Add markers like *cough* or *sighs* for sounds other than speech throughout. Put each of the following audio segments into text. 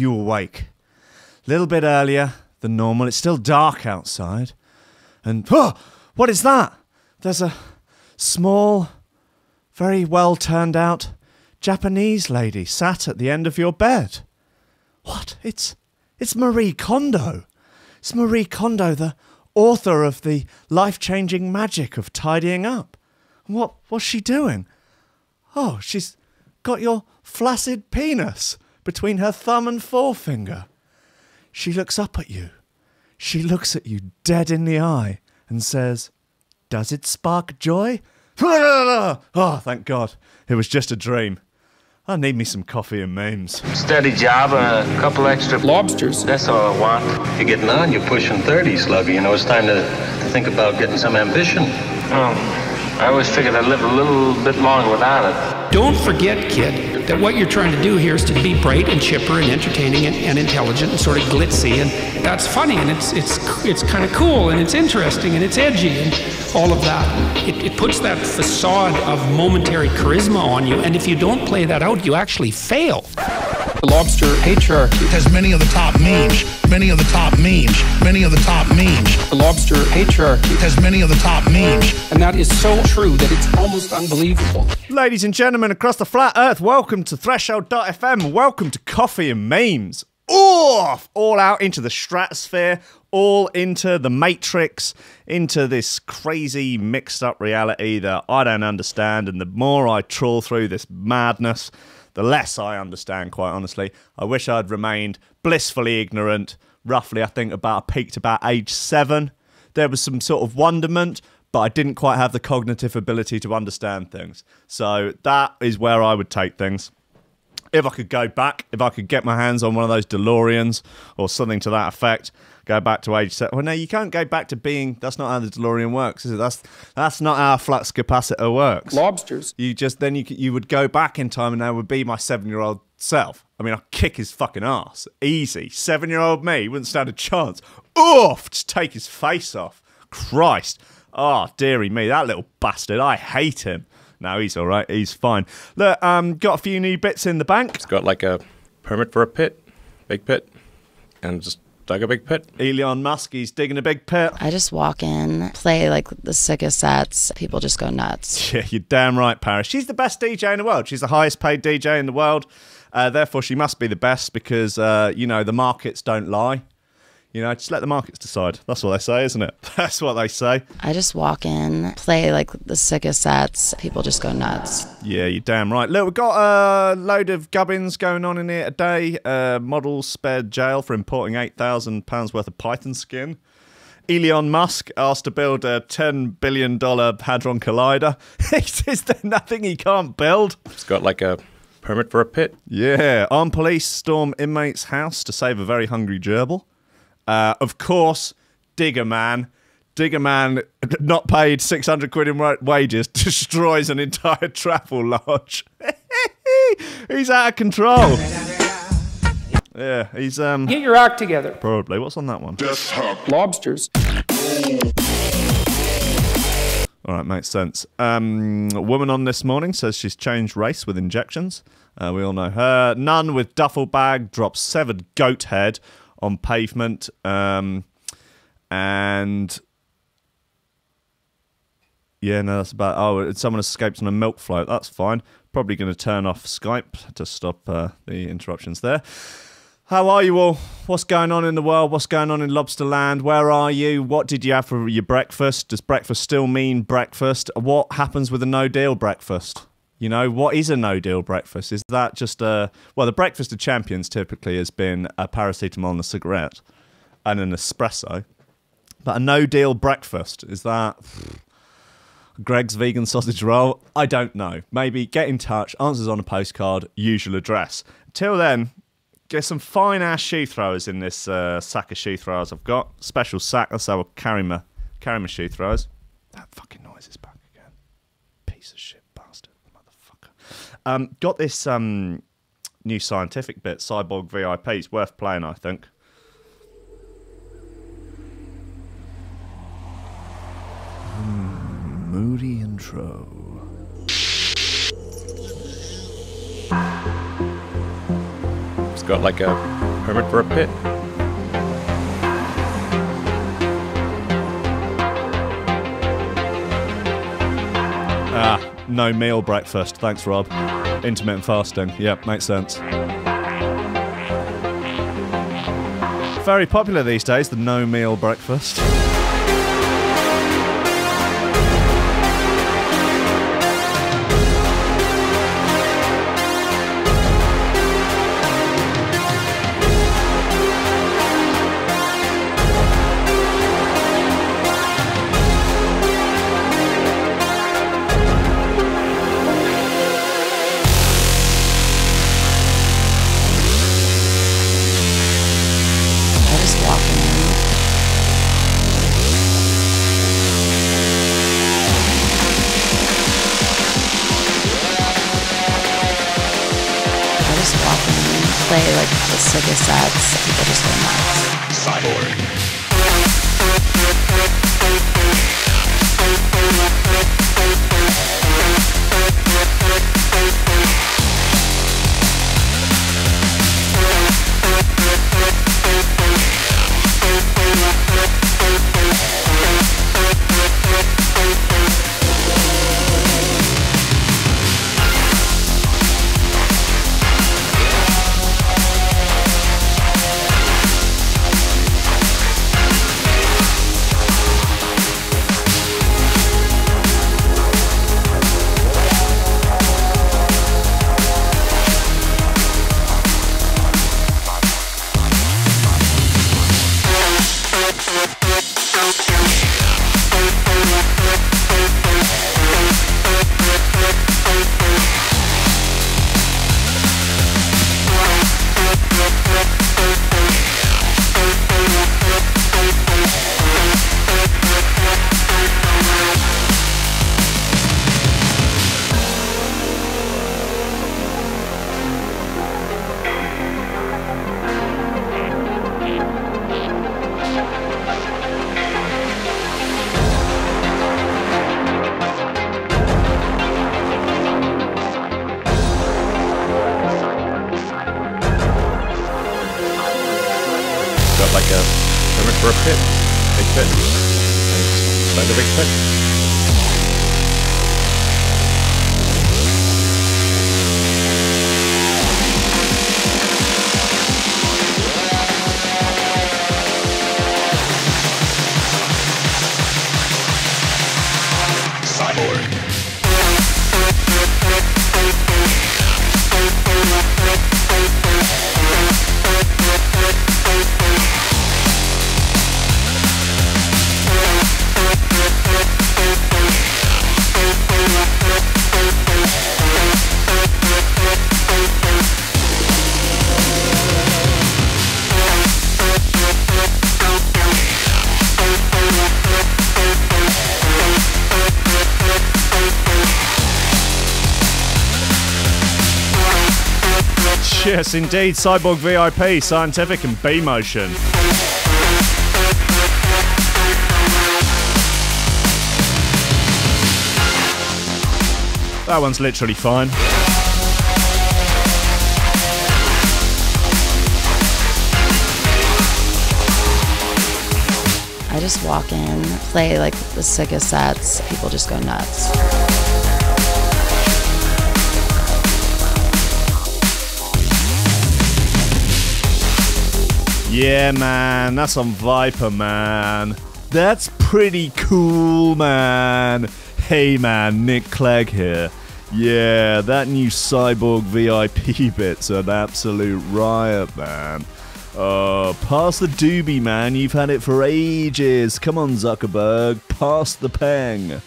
you awake. A little bit earlier than normal. It's still dark outside. And, oh, what is that? There's a small, very well turned out Japanese lady sat at the end of your bed. What? It's it's Marie Kondo. It's Marie Kondo, the author of the life-changing magic of tidying up. What what's she doing? Oh, she's got your flaccid penis between her thumb and forefinger. She looks up at you. She looks at you dead in the eye and says, Does it spark joy? oh, *laughs* thank God. It was just a dream. I need me some coffee and memes. Steady job, a couple extra lobsters. That's all I want. You're getting on, you're pushing 30, Sluggy. You know, it's time to, to think about getting some ambition. Oh, I always figured I'd live a little bit longer without it. Don't forget, kid, that what you're trying to do here is to be bright and chipper and entertaining and, and intelligent and sort of glitzy, and that's funny and it's it's it's kind of cool and it's interesting and it's edgy and all of that. It, it puts that facade of momentary charisma on you, and if you don't play that out, you actually fail. The lobster patriarchy has many of the top memes, many of the top memes, many of the top memes. The lobster patriarchy has many of the top memes. And that is so true that it's almost unbelievable. Ladies and gentlemen across the flat earth, welcome to Threshold.fm. Welcome to Coffee and Memes. Off! All out into the stratosphere, all into the matrix, into this crazy mixed up reality that I don't understand. And the more I trawl through this madness, the less I understand, quite honestly. I wish I'd remained blissfully ignorant. Roughly, I think about peaked about age seven. There was some sort of wonderment, but I didn't quite have the cognitive ability to understand things. So that is where I would take things. If I could go back, if I could get my hands on one of those DeLoreans or something to that effect, go back to age seven. Well, no, you can't go back to being. That's not how the DeLorean works, is it? That's that's not how a flux capacitor works. Lobsters. You just then you you would go back in time, and I would be my seven year old self. I mean, I'd kick his fucking ass, easy. Seven year old me wouldn't stand a chance. Oof! Just take his face off. Christ. Oh, dearie me, that little bastard. I hate him. No, he's all right. He's fine. Look, um, got a few new bits in the bank. It's got like a permit for a pit, big pit, and just dug a big pit. Elon Musk, he's digging a big pit. I just walk in, play like the sickest sets. People just go nuts. *laughs* Yeah, you're damn right, Paris. She's the best DJ in the world. She's the highest paid DJ in the world. Uh, therefore, she must be the best because, uh, you know, the markets don't lie. You know, just let the markets decide. That's what they say, isn't it? *laughs* That's what they say. I just walk in, play like the sickest sets. People just go nuts. Yeah, you're damn right. Look, we've got a load of gubbins going on in here today. Uh, models spared jail for importing £8,000 worth of python skin. Elon Musk asked to build a $10 billion Hadron Collider. *laughs* Is there nothing he can't build? He's got like a permit for a pit. Yeah. Armed police storm inmate's house to save a very hungry gerbil. Uh, of course, Digger Man. Digger Man, *laughs* not paid 600 quid in wages, *laughs* destroys an entire *laughs* Travelodge. he's out of control. Yeah, he's um. Get your act together. Probably. What's on that one? Lobsters. All right, makes sense. Um, a woman on this morning says she's changed race with injections. Uh, we all know her. Nun with duffel bag drops severed goat head on pavement. Um, and yeah, no, that's about. Oh, someone escaped on a milk float. That's fine. Probably going to turn off Skype to stop uh, the interruptions there. How are you all? What's going on in the world? What's going on in Lobster Land? Where are you? What did you have for your breakfast? Does breakfast still mean breakfast? What happens with a no deal breakfast? You know, what is a no deal breakfast? Is that just a. Well, the breakfast of champions typically has been a paracetamol and a cigarette and an espresso. But a no deal breakfast, is that. Greggs vegan sausage roll? I don't know. Maybe get in touch, answers on a postcard, usual address. Till then, get some fine ass shoe throwers in this uh, sack of shoe throwers I've got. Special sack, how I'll carry my, carry my shoe throwers. That fucking noise is back again. Piece of shit bastard, motherfucker. Um, got this um, new scientific bit, Cyborg VIP. It's worth playing, I think. Hmm, moody intro. It's got like a Permit for a pit. Ah, no meal breakfast. Thanks, Rob. Intermittent fasting. Yep, makes sense. Very popular these days, the no meal breakfast. The sickest sets. People just go. Cyborg. Find a big. Yes, indeed. Cyborg VIP, Scientific, and B Motion. That one's literally fine. I just walk in, play like the sickest sets. People just go nuts. Yeah, man, that's on Viper, man. That's pretty cool, man. Hey, man, Nick Clegg here. Yeah, that new Cyborg VIP *laughs* bit's an absolute riot, man. Uh, pass the doobie, man. You've had it for ages. Come on, Zuckerberg. Pass the peng.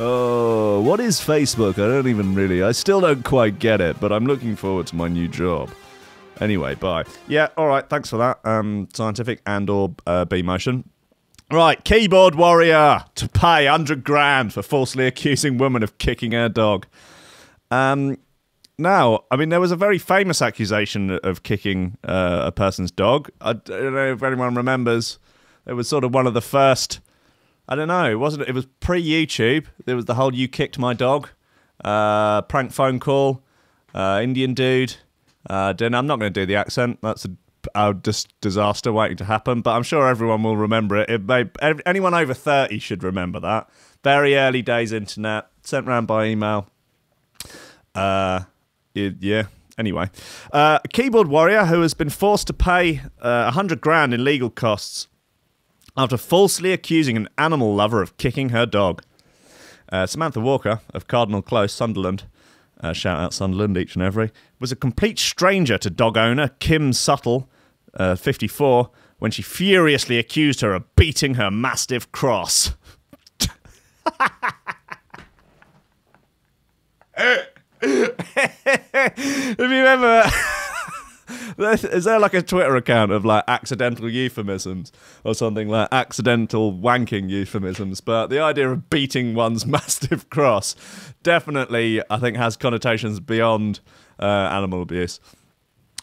Oh, what is Facebook? I don't even really. I still don't quite get it, but I'm looking forward to my new job. Anyway, bye. Yeah, all right. Thanks for that. Um, scientific and or uh, B motion. Right, keyboard warrior to pay hundred grand for falsely accusing woman of kicking her dog. Um, now, I mean, there was a very famous accusation of kicking uh, a person's dog. I don't know if anyone remembers. It was sort of one of the first. I don't know. It wasn't. It was pre YouTube. There was the whole "you kicked my dog" uh, prank phone call. Uh, Indian dude. Uh, I'm not going to do the accent. That's a our dis- disaster waiting to happen. But I'm sure everyone will remember it. it may, anyone over 30 should remember that. Very early days internet, sent round by email. Uh, it- yeah. Anyway, uh, a keyboard warrior who has been forced to pay uh, 100 grand in legal costs after falsely accusing an animal lover of kicking her dog. Uh, Samantha Walker of Cardinal Close, Sunderland, uh, shout out Sunderland each and every, was a complete stranger to dog owner Kim Suttle, uh, 54, when she furiously accused her of beating her mastiff cross. *laughs* if you ever. Is there like a Twitter account of like accidental euphemisms or something like accidental wanking euphemisms? But the idea of beating one's *laughs* mastiff cross definitely, I think, has connotations beyond uh, animal abuse.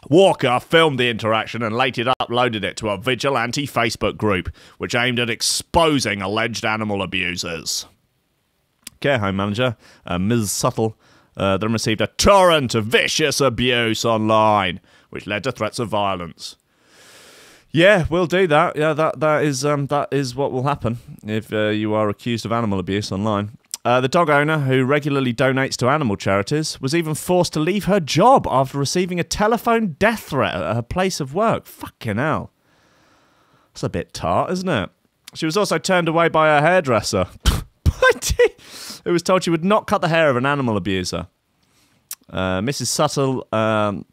Walker filmed the interaction and later uploaded it to a vigilante Facebook group, which aimed at exposing alleged animal abusers. Care home manager, uh, Ms. Suttle, uh, then received a torrent of vicious abuse online, which led to threats of violence. Yeah, we'll do that. Yeah, that that is um, that is what will happen if uh, you are accused of animal abuse online. Uh, the dog owner, who regularly donates to animal charities, was even forced to leave her job after receiving a telephone death threat at her place of work. Fucking hell. That's a bit tart, isn't it? She was also turned away by her hairdresser. *laughs* Who was told she would not cut the hair of an animal abuser. Uh, Mrs. Suttle, um,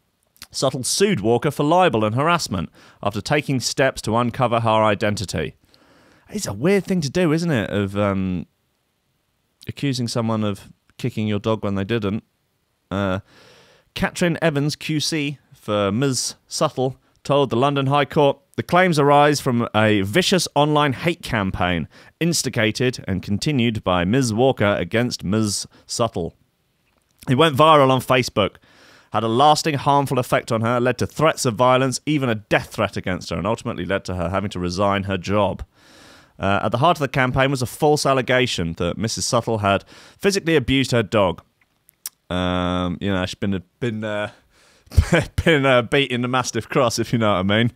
Suttle sued Walker for libel and harassment after taking steps to uncover her identity. It's a weird thing to do, isn't it? Of um, accusing someone of kicking your dog when they didn't. Uh, Catherine Evans, QC, for Ms. Suttle, told the London High Court the claims arise from a vicious online hate campaign instigated and continued by Ms. Walker against Ms. Suttle. It went viral on Facebook, had a lasting harmful effect on her, led to threats of violence, even a death threat against her, and ultimately led to her having to resign her job. Uh, at the heart of the campaign was a false allegation that Mrs. Suttle had physically abused her dog. Um, you know, she's been been uh, *laughs* been uh, beating the mastiff cross, if you know what I mean.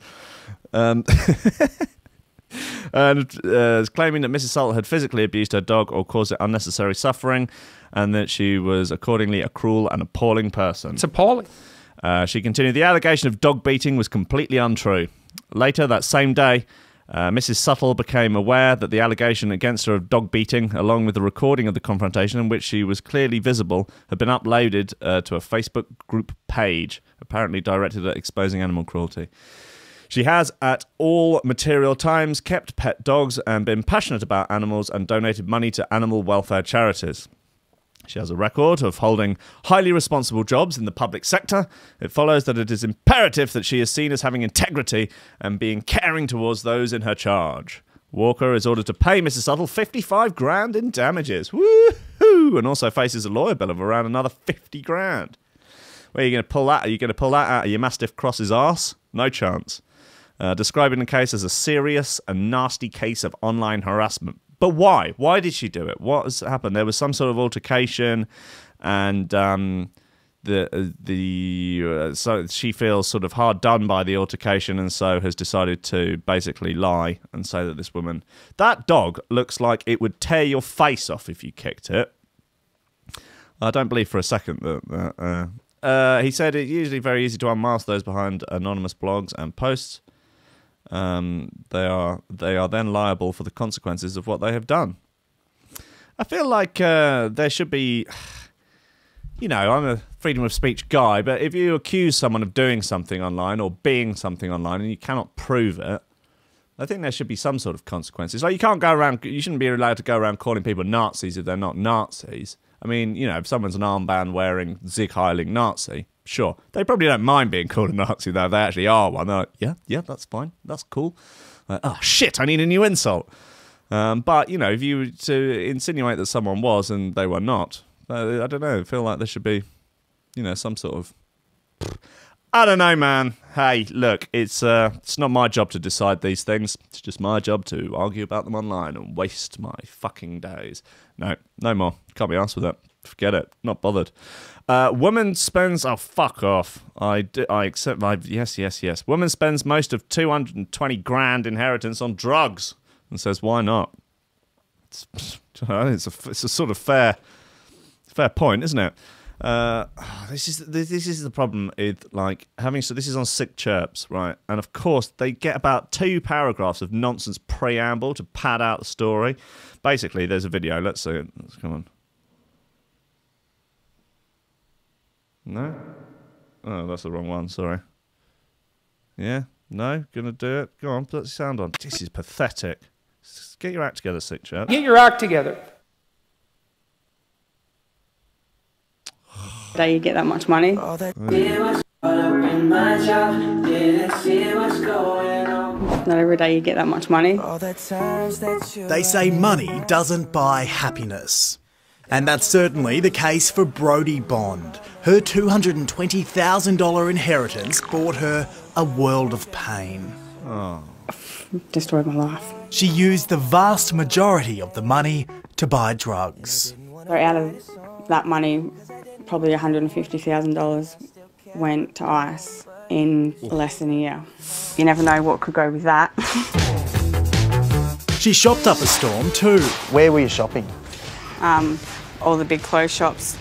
Um, *laughs* *laughs* and uh, claiming that Mrs. Suttle had physically abused her dog or caused it unnecessary suffering, and that she was accordingly a cruel and appalling person. It's appalling. Uh, she continued, the allegation of dog beating was completely untrue. Later that same day, uh, Mrs. Suttle became aware that the allegation against her of dog beating, along with the recording of the confrontation in which she was clearly visible, had been uploaded uh, to a Facebook group page, apparently directed at exposing animal cruelty. She has, at all material times, kept pet dogs and been passionate about animals and donated money to animal welfare charities. She has a record of holding highly responsible jobs in the public sector. It follows that it is imperative that she is seen as having integrity and being caring towards those in her charge. Walker is ordered to pay Mrs. Suttle 55 grand in damages. Woohoo! And also faces a lawyer bill of around another 50 grand. Where are you going to pull that? Are you going to pull that out of your Mastiff Cross's arse? No chance. Uh, describing the case as a serious and nasty case of online harassment. But why? Why did she do it? What has happened? There was some sort of altercation, and um, the uh, the uh, so she feels sort of hard done by the altercation, and so has decided to basically lie and say that this woman, that dog looks like it would tear your face off if you kicked it. I don't believe for a second that. Uh, uh, he said it's usually very easy to unmask those behind anonymous blogs and posts. Um, they are they are then liable for the consequences of what they have done. I feel like uh, there should be, *sighs* you know, I'm a freedom of speech guy, but if you accuse someone of doing something online or being something online and you cannot prove it, I think there should be some sort of consequences. Like you can't go around, you shouldn't be allowed to go around calling people Nazis if they're not Nazis. I mean, you know, if someone's an armband wearing Sieg Heiling Nazi, sure. They probably don't mind being called a Nazi, though. They actually are one. They're like, yeah, yeah, that's fine. That's cool. Like, oh, shit, I need a new insult. Um, but, you know, if you to insinuate that someone was and they were not, uh, I don't know, I feel like there should be, you know, some sort of. I don't know, man. Hey, look, it's uh, it's not my job to decide these things. It's just my job to argue about them online and waste my fucking days. No, no more. Can't be asked with that. Forget it. Not bothered. Uh, woman spends. Oh, fuck off. I, do, I accept. I, yes, yes, yes. Woman spends most of 220 grand inheritance on drugs and says, why not? It's, *laughs* it's, a, it's a sort of fair, fair point, isn't it? Uh, this is this this is the problem with like having so this is on Sick Chirpse right and of course they get about two paragraphs of nonsense preamble to pad out the story basically there's a video let's see it let's come on no? Oh that's the wrong one sorry. Yeah? No? Gonna do it? Go on put the sound on. This is pathetic. Get your act together Sick Chirpse Get your act together. *sighs* day you get that much money. Not every day you get that much money. They say money doesn't buy happiness. And that's certainly the case for Brody Bond. Her $220,000 inheritance bought her a world of pain. Oh. Destroyed my life. She used the vast majority of the money to buy drugs. So out of that money, probably $150,000 went to ice in less than a year. You never know what could go with that. She shopped up a storm too. Where were you shopping? um, all the big clothes shops,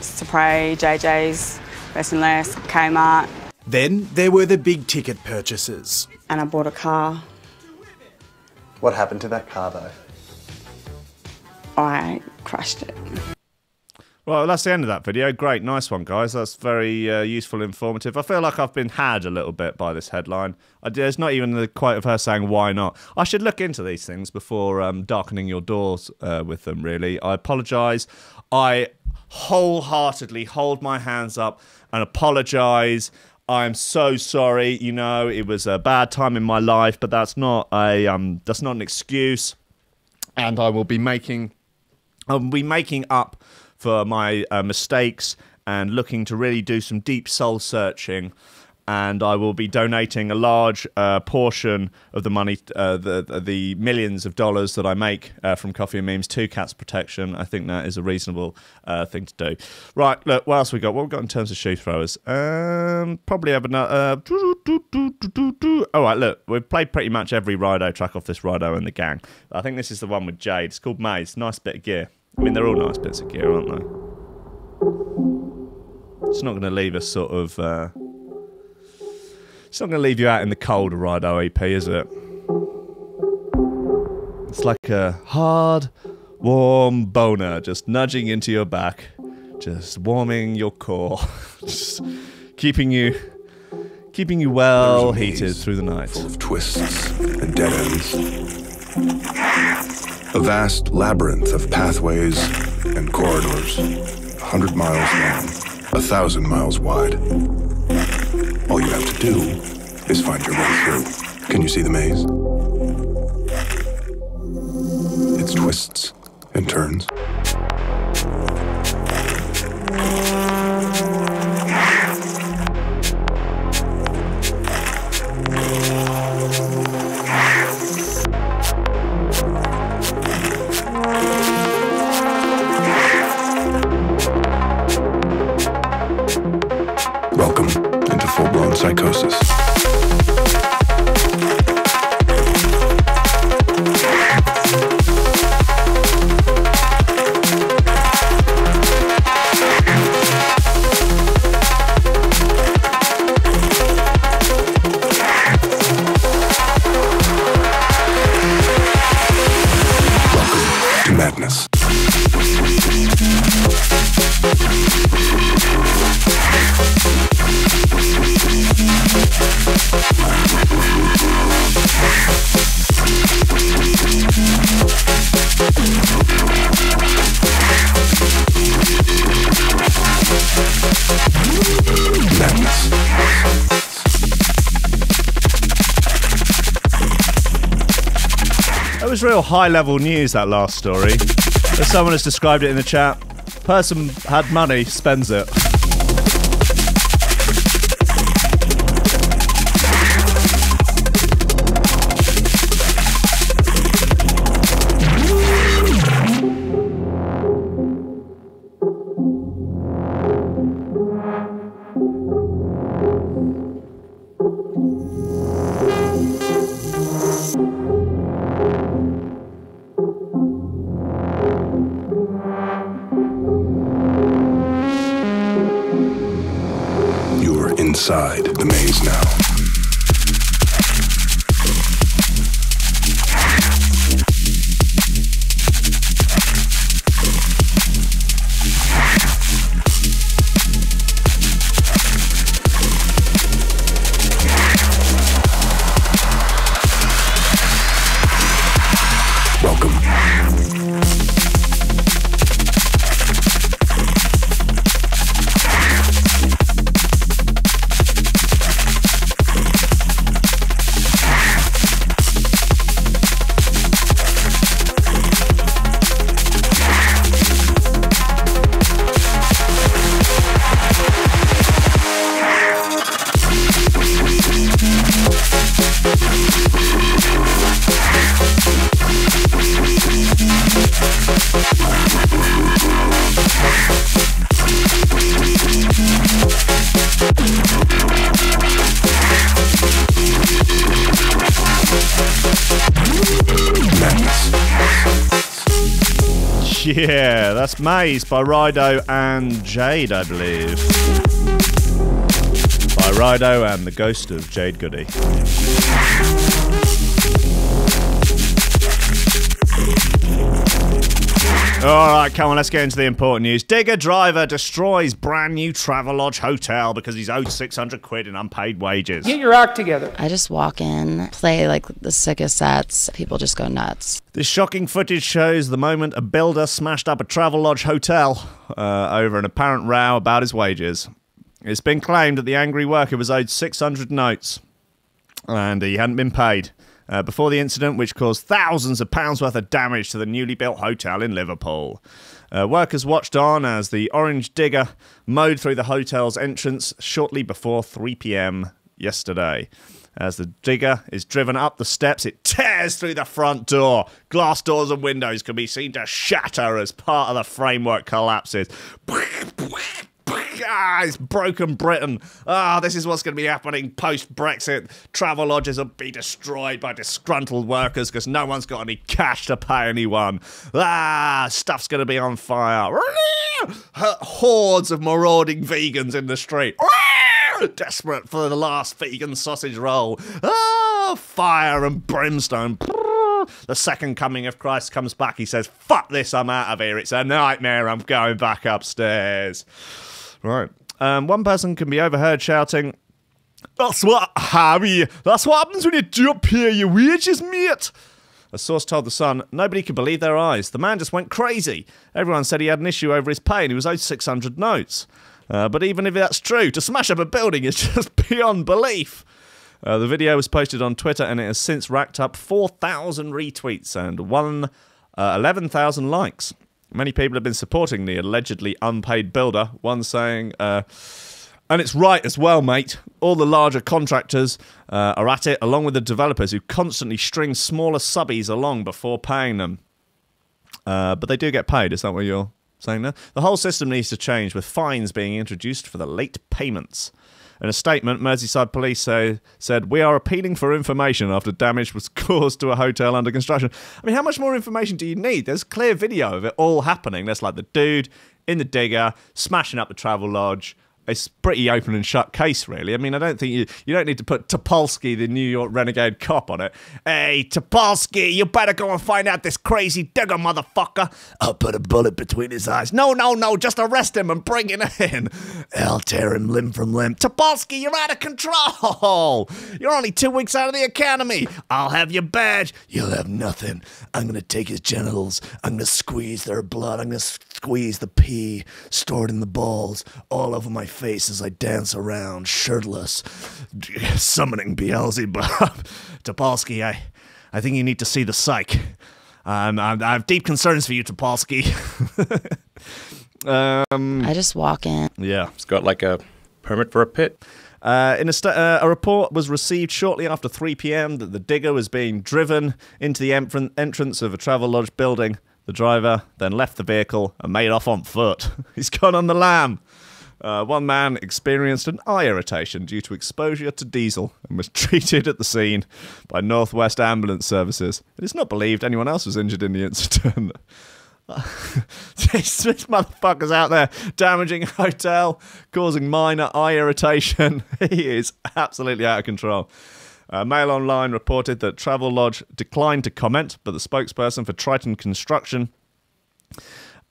Supre, JJ's, Best and Less, Kmart, Then there were the big ticket purchases. and I bought a car. What happened to that car though? I crushed it. Well, that's the end of that video. Great, nice one, guys. That's very uh, useful, informative. I feel like I've been had a little bit by this headline. I, there's not even the quote of her saying "Why not?" I should look into these things before um, darkening your doors uh, with them. Really, I apologise. I wholeheartedly hold my hands up and apologise. I'm so sorry. You know, it was a bad time in my life, but that's not a um, that's not an excuse. And I will be making I'll be making up for my uh, mistakes and looking to really do some deep soul searching. And I will be donating a large uh, portion of the money, uh, the the millions of dollars that I make uh, from Coffee and Memes to Cats Protection. I think that is a reasonable uh, thing to do. Right, look, what else we got? What we got in terms of shoe throwers? Um, probably have another. Uh, all right, look, we've played pretty much every Rido track off this Rido and the gang. I think this is the one with Jade. It's called Maze. Nice bit of gear. I mean, they're all nice bits of gear, aren't they? It's not going to leave us sort of. Uh, it's not going to leave you out in the cold, a Rido EP, is it? It's like a hard, warm boner just nudging into your back, just warming your core, *laughs* just keeping you, keeping you well heated through the night. full of twists and dead ends. A vast labyrinth of pathways and corridors, a hundred miles long, a thousand miles wide. All you have to do is find your way through. Can you see the maze? Its twists and turns. High level news, that last story. As someone has described it in the chat, person had money, spends it. That's Maze by Rido and Jade, I believe. By Rido and the ghost of Jade Goody. All right, come on, let's get into the important news. Digger driver destroys brand new Travelodge hotel because he's owed 600 quid in unpaid wages. Get your act together. I just walk in, play like the sickest sets. People just go nuts. This shocking footage shows the moment a builder smashed up a Travelodge hotel uh, over an apparent row about his wages. It's been claimed that the angry worker was owed 600 notes and he hadn't been paid. Uh, before the incident, which caused thousands of pounds worth of damage to the newly built hotel in Liverpool. Uh, workers watched on as the orange digger mowed through the hotel's entrance shortly before 3 pm yesterday. As the digger is driven up the steps, it tears through the front door. Glass doors and windows can be seen to shatter as part of the framework collapses. *laughs* Ah, it's broken Britain. Ah, this is what's going to be happening post Brexit. Travelodges will be destroyed by disgruntled workers because no one's got any cash to pay anyone. Ah, stuff's going to be on fire. Hordes of marauding vegans in the street. Desperate for the last vegan sausage roll. Ah, fire and brimstone. The second coming of Christ comes back. He says, Fuck this, I'm out of here. It's a nightmare. I'm going back upstairs. Right. Um, one person can be overheard shouting, That's what, Harry, that's what happens when you don't pay your wages, mate. A source told The Sun, nobody could believe their eyes. The man just went crazy. Everyone said he had an issue over his pay and he was owed 600 notes. Uh, but even if that's true, to smash up a building is *laughs* just beyond belief. Uh, the video was posted on Twitter and it has since racked up 4,000 retweets and one, uh, 11,000 likes. Many people have been supporting the allegedly unpaid builder, one saying, uh, and it's right as well, mate. All the larger contractors uh, are at it, along with the developers who constantly string smaller subbies along before paying them. Uh, but they do get paid, is that what you're saying there? The whole system needs to change, with fines being introduced for the late payments. In a statement, Merseyside Police say, said, We are appealing for information after damage was *laughs* caused to a hotel under construction. I mean, how much more information do you need? There's clear video of it all happening. There's like the dude in the digger smashing up the Travelodge. It's pretty open and shut case, really. I mean, I don't think you you don't need to put Topolsky, the New York renegade cop, on it. Hey, Topolsky, you better go and find out this crazy digger motherfucker. I'll put a bullet between his eyes. No, no, no, just arrest him and bring him in. I'll tear him limb from limb. Topolsky, you're out of control. You're only two weeks out of the academy. I'll have your badge. You'll have nothing. I'm gonna take his genitals. I'm gonna squeeze their blood. I'm gonna squeeze the pee stored in the balls all over my face as I dance around shirtless, *laughs* summoning Beelzebub. *laughs* Topolsky, I, I think you need to see the psych. Um, I, I have deep concerns for you, Topolsky. *laughs* um, I just walk in. yeah. It's got like a permit for a pit. Uh, in a, sta uh, a report was received shortly after 3 p.m. that the digger was being driven into the entr- entrance of a Travelodge building. The driver then left the vehicle and made off on foot. He's gone on the lam. Uh, one man experienced an eye irritation due to exposure to diesel and was *laughs* treated at the scene by Northwest Ambulance Services. It is not believed anyone else was injured in the incident. *laughs* this, this motherfucker's out there damaging a hotel, causing minor eye irritation. *laughs* he is absolutely out of control. Uh, Mail Online reported that Travelodge declined to comment, but the spokesperson for Triton Construction,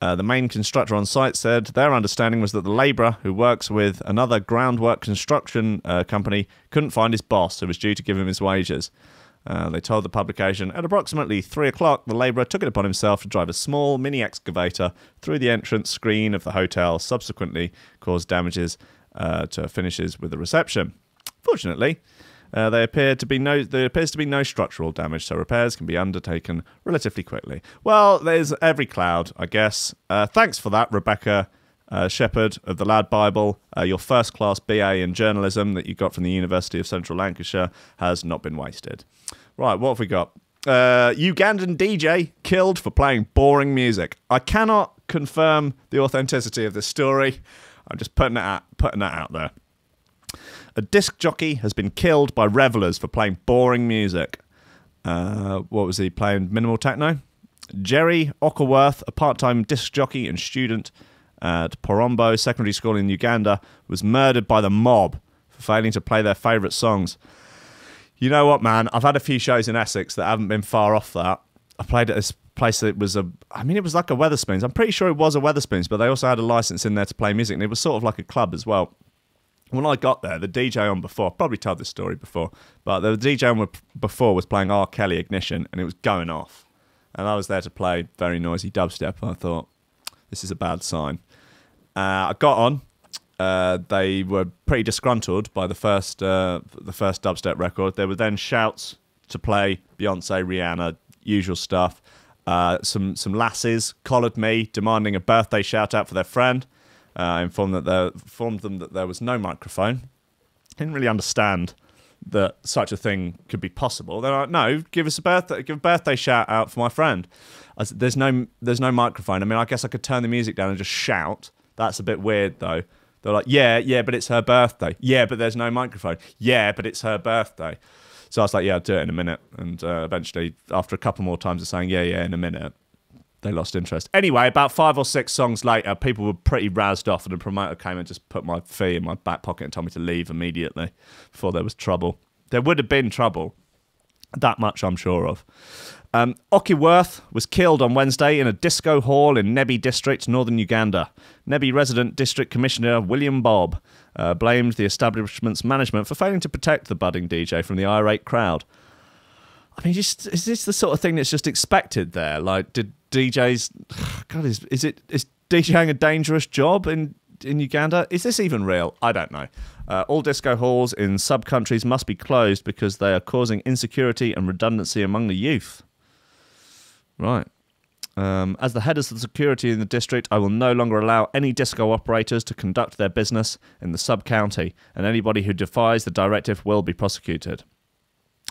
uh, the main constructor on site, said their understanding was that the labourer who works with another groundwork construction uh, company couldn't find his boss, who was due to give him his wages. Uh, they told the publication at approximately three o'clock, the labourer took it upon himself to drive a small mini excavator through the entrance screen of the hotel, subsequently caused damages uh, to finishes with the reception. Fortunately, uh, there appeared to be no there appears to be no structural damage, so repairs can be undertaken relatively quickly. Well, there's every cloud, I guess. Uh, thanks for that, Rebecca uh, Shepherd of the Lad Bible. Uh, your first class BA in journalism that you got from the University of Central Lancashire has not been wasted. Right, what have we got? Uh, Ugandan DJ killed for playing boring music. I cannot confirm the authenticity of this story. I'm just putting it out, putting that out there. A disc jockey has been killed by revelers for playing boring music. Uh, what was he playing? Minimal techno. Jerry Ockerworth, a part time disc jockey and student at Parombo Secondary School in Uganda, was murdered by the mob for failing to play their favourite songs. You know what, man? I've had a few shows in Essex that haven't been far off that. I played at this place that was a, I mean, it was like a Wetherspoons. I'm pretty sure it was a Wetherspoons, but they also had a license in there to play music, and it was sort of like a club as well. When I got there, the DJ on before, probably told this story before, but the DJ on before was playing R. Kelly Ignition, and it was going off. And I was there to play very noisy dubstep, and I thought, this is a bad sign. Uh, I got on. Uh, they were pretty disgruntled by the first uh, the first dubstep record. There were then shouts to play Beyonce, Rihanna, usual stuff. Uh, some some lasses collared me, demanding a birthday shout out for their friend. Uh, informed that there, informed them that there was no microphone. Didn't really understand that such a thing could be possible. They're like, "No, give us a birthday, give a birthday shout out for my friend." Said, there's no there's no microphone. I mean, I guess I could turn the music down and just shout. That's a bit weird though. They're like, "Yeah, yeah, but it's her birthday." Yeah, but there's no microphone. Yeah, but it's her birthday. So I was like, yeah, I'll do it in a minute. And uh, eventually, after a couple more times of saying, yeah, yeah, in a minute, they lost interest. Anyway, about five or six songs later, people were pretty roused off, and the promoter came and just put my fee in my back pocket and told me to leave immediately before there was trouble. There would have been trouble. That much I'm sure of. Um, Worth was killed on Wednesday in a disco hall in Nebbi District, northern Uganda. Nebbi resident District Commissioner William Bob uh, blamed the establishment's management for failing to protect the budding DJ from the irate crowd. I mean, just is this the sort of thing that's just expected there? Like, did DJs? *sighs* God, is is it is DJing a dangerous job in in Uganda? Is this even real? I don't know. Uh, all disco halls in sub countries must be closed because they are causing insecurity and redundancy among the youth. Right. Um, as the head of the security in the district, I will no longer allow any disco operators to conduct their business in the sub county, and anybody who defies the directive will be prosecuted.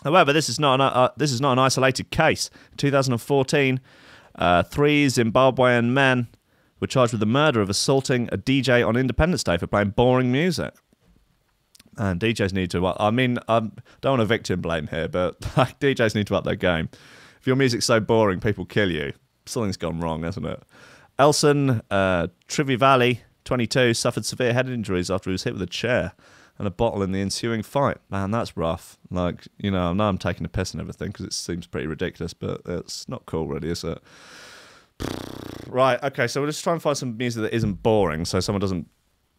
However, this is not an, uh, this is not an isolated case. In 2014, uh, three Zimbabwean men were charged with the murder of assaulting a DJ on Independence Day for playing boring music. And DJs need to. I mean, I don't want to victim blame here, but *laughs* like, DJs need to up their game. If your music's so boring, people kill you something's gone wrong, hasn't it? Elson uh, Trivivali, 22, suffered severe head injuries after he was hit with a chair and a bottle in the ensuing fight. Man, that's rough. Like, you know, I know I'm taking a piss and everything because it seems pretty ridiculous, but it's not cool, really, is it? *sighs* Right, okay, so we'll just try and find some music that isn't boring so someone doesn't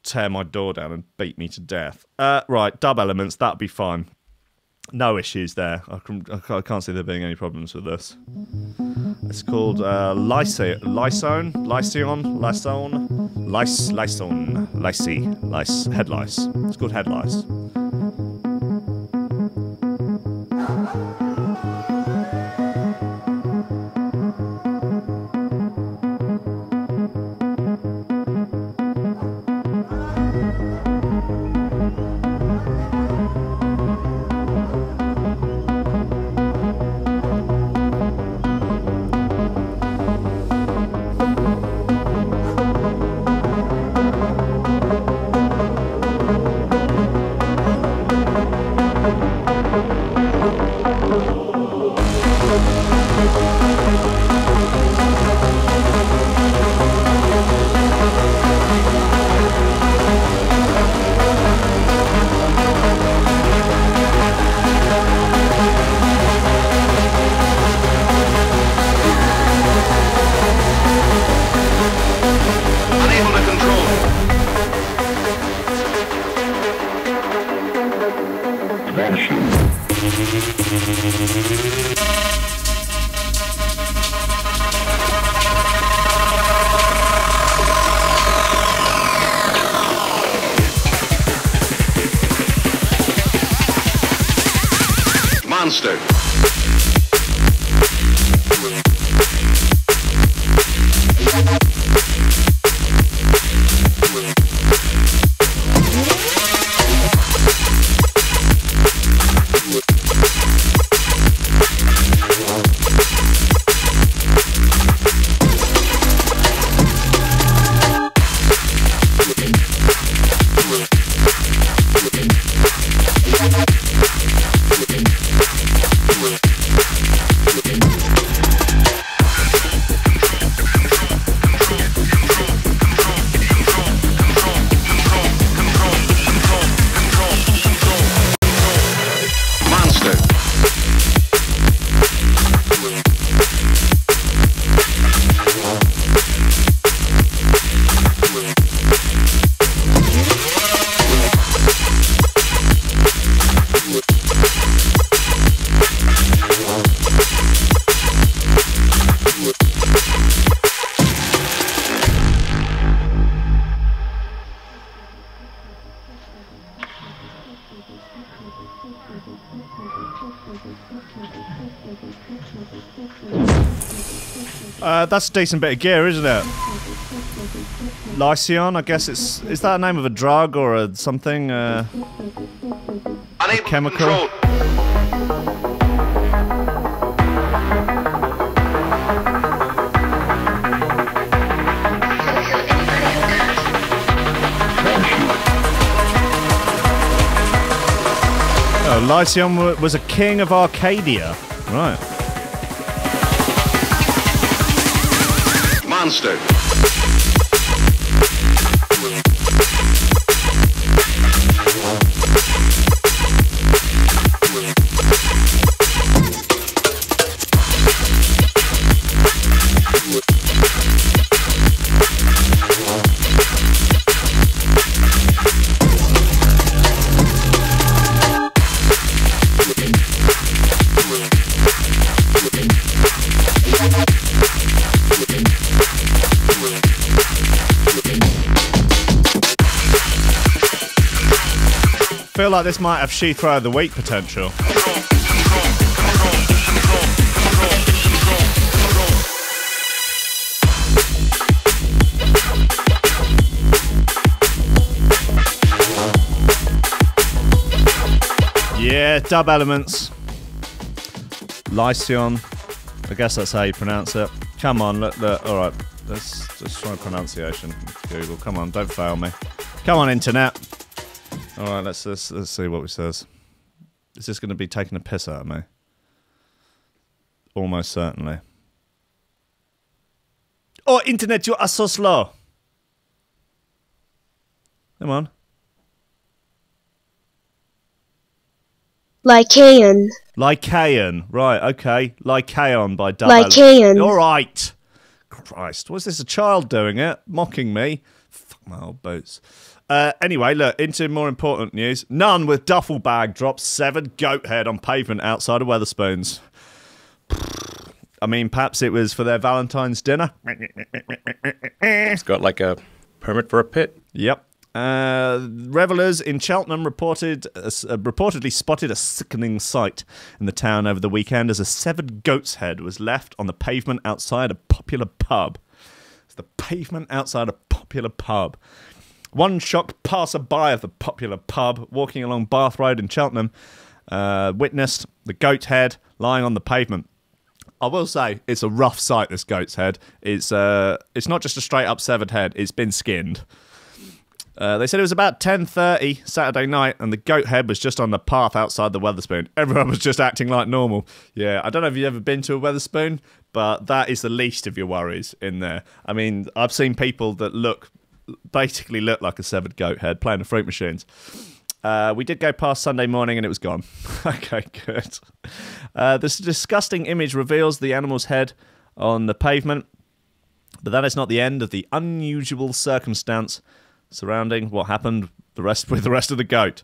tear my door down and beat me to death. Uh, right, dub elements, that'd be fine no issues there. I, can, I can't see there being any problems with this. It's called uh, Lyce, Lysone, Lyceon, Lysone, Lyce, Lysone, Lyce, Lyce, Head Lice. It's called Head Lice. That's a decent bit of gear, isn't it? Lycion, I guess it's is that a name of a drug or a something? Uh, a chemical. Oh, Lycion was a king of Arcadia. Right. Monster. Like this might have she throw of the week potential. Yeah, dub elements. Lycion. I guess that's how you pronounce it. Come on, look, look. All right, let's just try pronunciation. Google, come on, don't fail me. Come on, internet. All right, let's let's, let's see what he says. Is this going to be taking a piss out of me? Almost certainly. Oh, internet, you are so slow. Come on. Lycaon. Lycaon. Right, okay. Lycaon by Dub Lycaon. All right. Christ, was this a child doing it? Mocking me? Old boots. Uh, anyway, look, into more important news. None with duffel bag drops severed goat head on pavement outside of Wetherspoons. *sighs* I mean, perhaps it was for their Valentine's dinner. It's got like a permit for a pit. Yep. Uh, revelers in Cheltenham reported uh, uh, reportedly spotted a sickening sight in the town over the weekend as a severed goat's head was left on the pavement outside a popular pub. It's the pavement outside a popular pub. One shocked passerby of the popular pub walking along Bath Road in Cheltenham uh, witnessed the goat head lying on the pavement. I will say it's a rough sight. This goat's head. It's uh, it's not just a straight up severed head. It's been skinned. Uh, they said it was about 10.30 Saturday night and the goat head was just on the path outside the Wetherspoon. Everyone was just acting like normal. Yeah, I don't know if you've ever been to a Wetherspoon, but that is the least of your worries in there. I mean, I've seen people that look, basically look like a severed goat head playing the fruit machines. Uh, we did go past Sunday morning and it was gone. *laughs* okay, good. Uh, this disgusting image reveals the animal's head on the pavement, but that is not the end of the unusual circumstance surrounding what happened the rest *laughs* with the rest of the goat.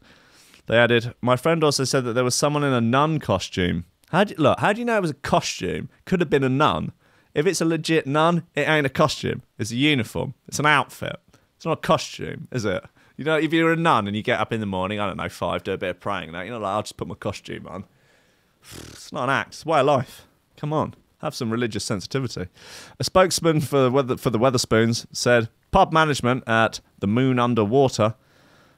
They added, "My friend also said that there was someone in a nun costume. How do look? How do you know it was a costume? Could have been a nun. If it's a legit nun, it ain't a costume. It's a uniform. It's an outfit. It's not a costume, is it? You know, if you're a nun and you get up in the morning, I don't know, five, do a bit of praying, that you're not like, I'll just put my costume on. *sighs* It's not an act. It's a way of life. Come on, have some religious sensitivity. A spokesman for the weather, for the Wetherspoons said pub management at the Moon Underwater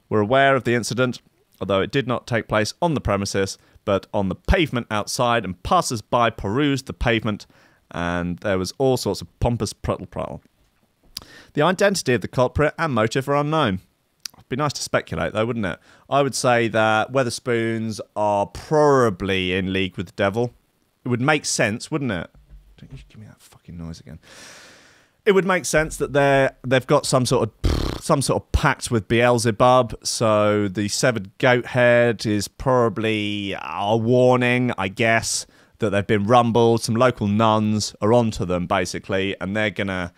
were aware of the incident, although it did not take place on the premises, but on the pavement outside, and passers-by perused the pavement, and there was all sorts of pompous prattle prattle. The identity of the culprit and motive are unknown. It'd be nice to speculate, though, wouldn't it? I would say that Wetherspoons are probably in league with the devil. It would make sense, wouldn't it? Don't you give me that fucking noise again. It would make sense that they're they've got some sort of some sort of pact with Beelzebub. So the severed goat head is probably a warning, I guess, that they've been rumbled. Some local nuns are onto them basically, and they're gonna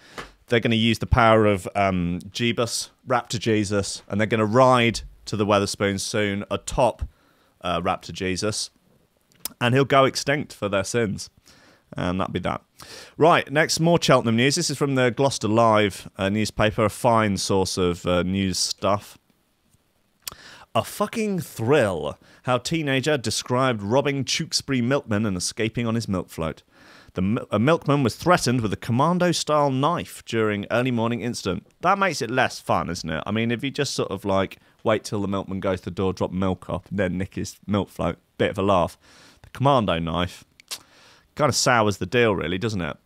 they're gonna use the power of um, Jebus, Raptor Jesus, and they're gonna ride to the Wetherspoons soon atop uh, Raptor Jesus, and he'll go extinct for their sins. And that'd be that. Right, next, more Cheltenham news. This is from the Gloucester Live uh, newspaper, a fine source of uh, news stuff. A fucking thrill. How teenager described robbing Tewkesbury milkman and escaping on his milk float. The a milkman was threatened with a commando-style knife during early morning incident. That makes it less fun, isn't it? I mean, if you just sort of like wait till the milkman goes to the door, drop milk off, and then nick his milk float, bit of a laugh. The commando knife kind of sours the deal, really, doesn't it?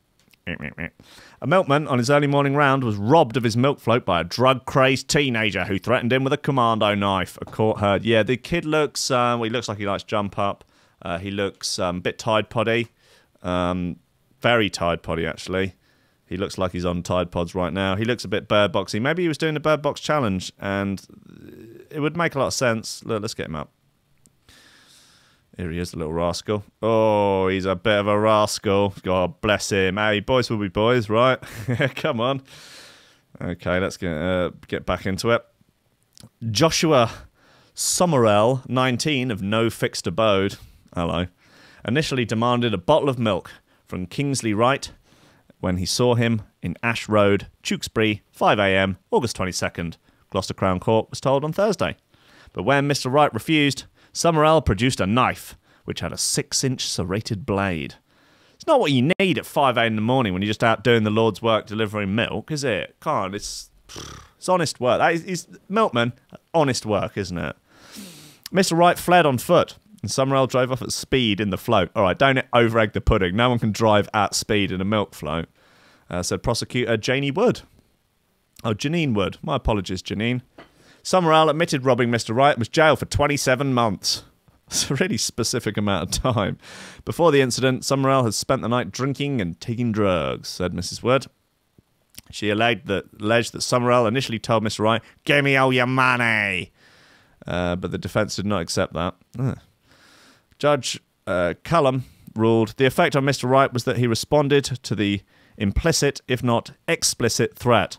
A milkman on his early morning round was robbed of his milk float by a drug crazed teenager who threatened him with a commando knife. A court heard. Yeah, the kid looks, um, well, he looks like he likes jump up. Uh, he looks um, a bit Tide Poddy. Um, very Tide Poddy, actually. He looks like he's on Tide Pods right now. He looks a bit Bird Boxy. Maybe he was doing the Bird Box challenge, and it would make a lot of sense. Look, let's get him up. Here he is, the little rascal. Oh, he's a bit of a rascal. God bless him. Hey, boys will be boys, right? *laughs* Come on. Okay, let's get uh, get back into it. Joshua Somerell, 19, of no fixed abode. Hello. Initially demanded a bottle of milk from Kingsley Wright when he saw him in Ash Road, Tewkesbury, 5 a.m., August 22nd. Gloucester Crown Court was told on Thursday. But when Mr. Wright refused, Somerell produced a knife, which had a six inch serrated blade. It's not what you need at 5 a.m. in the morning when you're just out doing the Lord's work delivering milk, is it? Can't. It's, it's honest work. That is, is milkman, honest work, isn't it? Mr. Wright fled on foot, and Somerell drove off at speed in the float. All right, don't over egg the pudding. No one can drive at speed in a milk float, uh, said prosecutor Janie Wood. Oh, Janine Wood. My apologies, Janine. Somerell admitted robbing Mr. Wright was jailed for 27 months. *laughs* It's a really specific amount of time. Before the incident, Somerell had spent the night drinking and taking drugs, said Mrs. Wood. She alleged that, alleged that Somerell initially told Mr. Wright, Give me all your money. Uh, but the defence did not accept that. Ugh. Judge uh, Cullum ruled the effect on Mr. Wright was that he responded to the implicit, if not explicit, threat.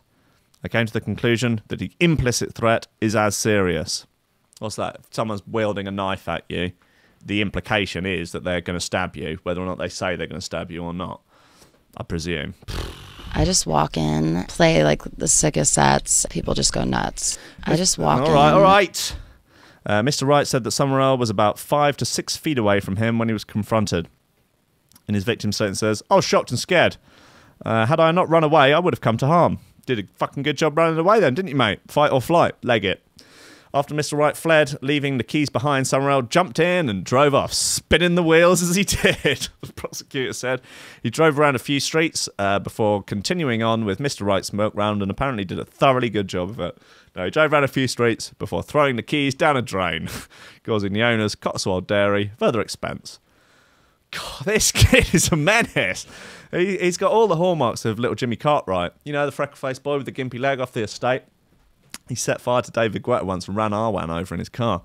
I came to the conclusion that the implicit threat is as serious. What's that? If someone's wielding a knife at you, the implication is that they're going to stab you, whether or not they say they're going to stab you or not. I presume. I just walk in, play like the sickest sets. People just go nuts. I just walk All in. right, all right. Uh, Mr. Wright said that Somerell was about five to six feet away from him when he was confronted. In his victim statement says, I was shocked and scared. Uh, had I not run away, I would have come to harm. Did a fucking good job running away then, didn't you, mate? Fight or flight. Leg it. After Mr. Wright fled, leaving the keys behind, Somerell jumped in and drove off, spinning the wheels as he *laughs* did, the prosecutor said. He drove around a few streets uh, before continuing on with Mr. Wright's milk round and apparently did a thoroughly good job of it. No, he drove around a few streets before throwing the keys down a drain, *laughs* causing the owners, Cotswold Dairy, further expense. God, this *laughs* kid is a menace. He, he's got all the hallmarks of little Jimmy Cartwright. You know, the freckle faced boy with the gimpy leg off the estate. He set fire to David Guetta once and ran Arwan over in his car.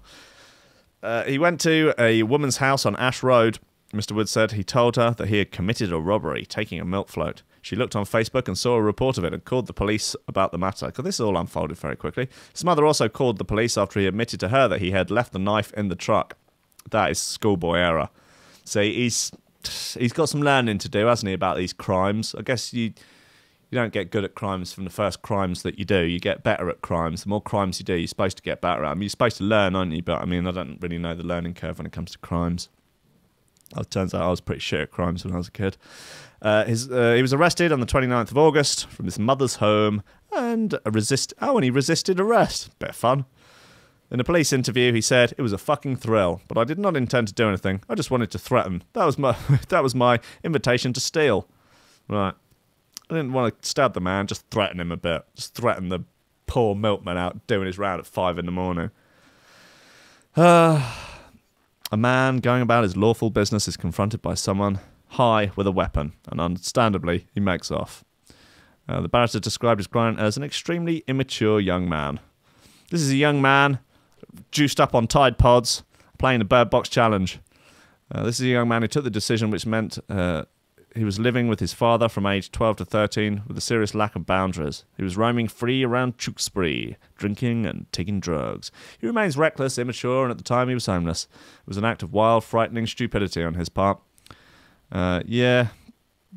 Uh, he went to a woman's house on Ash Road. Mr. Wood said he told her that he had committed a robbery, taking a milk float. She looked on Facebook and saw a report of it and called the police about the matter. Because this all unfolded very quickly. His mother also called the police after he admitted to her that he had left the knife in the truck. That is schoolboy error. See, he's he's got some learning to do, hasn't he, about these crimes? I guess you you don't get good at crimes from the first crimes that you do. You get better at crimes. The more crimes you do, you're supposed to get better at them. You're supposed to learn, aren't you? But I mean, I don't really know the learning curve when it comes to crimes. It turns out I was pretty shit at crimes when I was a kid. Uh, his, uh, he was arrested on the 29th of August from his mother's home and resist. Oh, and he resisted arrest. Bit of fun. In a police interview, he said, "It was a fucking thrill, but I did not intend to do anything. I just wanted to threaten. That was my *laughs* that was my invitation to steal. Right. I didn't want to stab the man, just threaten him a bit. Just threaten the poor milkman out doing his round at five in the morning. Uh, *sighs* a man going about his lawful business is confronted by someone high with a weapon, and understandably, he makes off. Uh, the barrister described his client as an extremely immature young man. This is a young man juiced up on Tide Pods, playing the Bird Box Challenge. Uh, this is a young man who took the decision which meant uh, he was living with his father from age 12 to 13 with a serious lack of boundaries. He was roaming free around Tewkesbury, drinking and taking drugs. He remains reckless, immature, and at the time he was homeless. It was an act of wild, frightening stupidity on his part. Uh, yeah,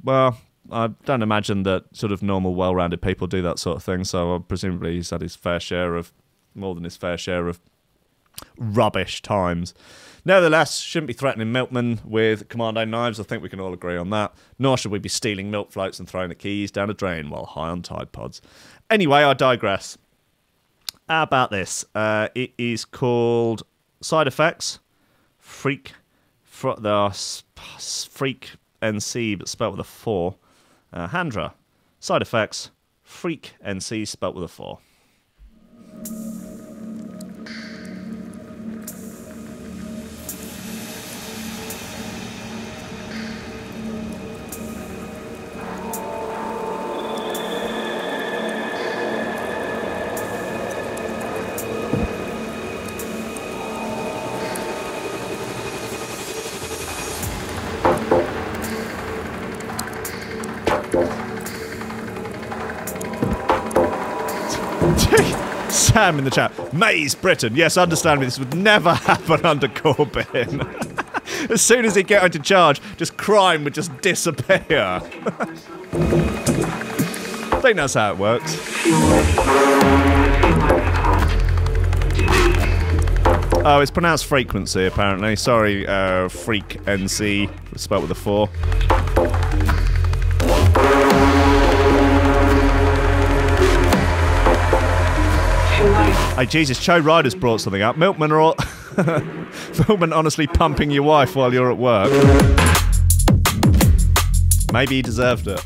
well, I don't imagine that sort of normal, well rounded people do that sort of thing, so uh, presumably he's had his fair share of, more than his fair share of rubbish times. Nevertheless, shouldn't be threatening milkmen with commando knives. I think we can all agree on that. Nor should we be stealing milk floats and throwing the keys down a drain while high on Tide Pods. Anyway, I digress. How about this? Uh, it is called Side Effects Freak. Fr- there are Freak NC, but spelled with a 4. Uh, Handra. Side Effects Freak NC, spelled with a 4. ham in the chat. Maze Britain. Yes, understand me. this would never *laughs* happen under Corbyn. *laughs* as soon as he'd get into charge, just crime would just disappear. I *laughs* think that's how it works. Oh, it's pronounced frequency apparently. Sorry, uh, Freak NC, Spelt with a four. Hey, Jesus, Chode Ryder's brought something up. Milkman are all. *laughs* Milkman honestly pumping your wife while you're at work. Maybe he deserved it.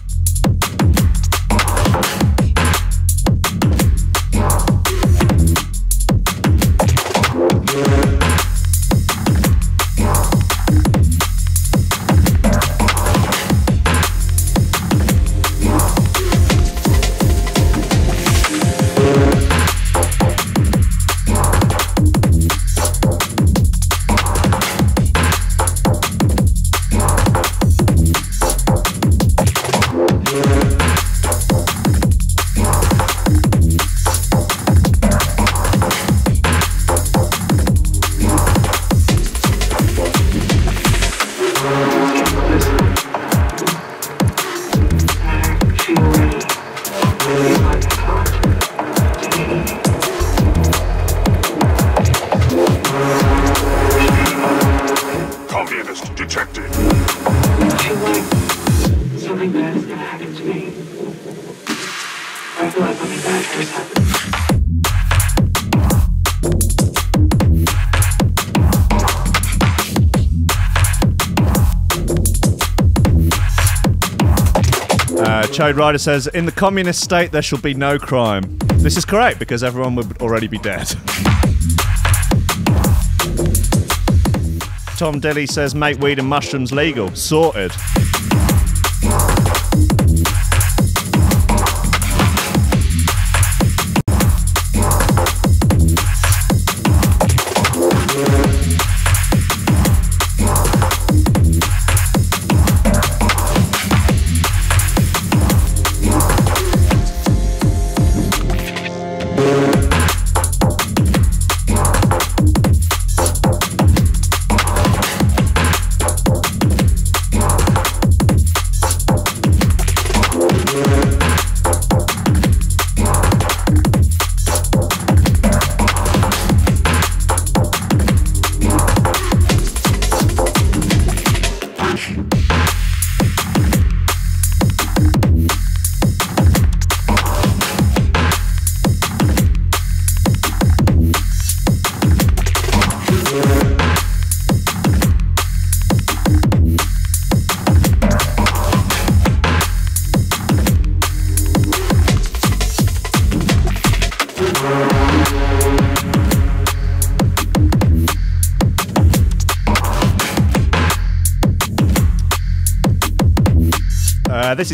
Chode Ryder says, In the communist state, there shall be no crime. This is correct because everyone would already be dead. Tom Dilly says, Make weed and mushrooms legal. Sorted.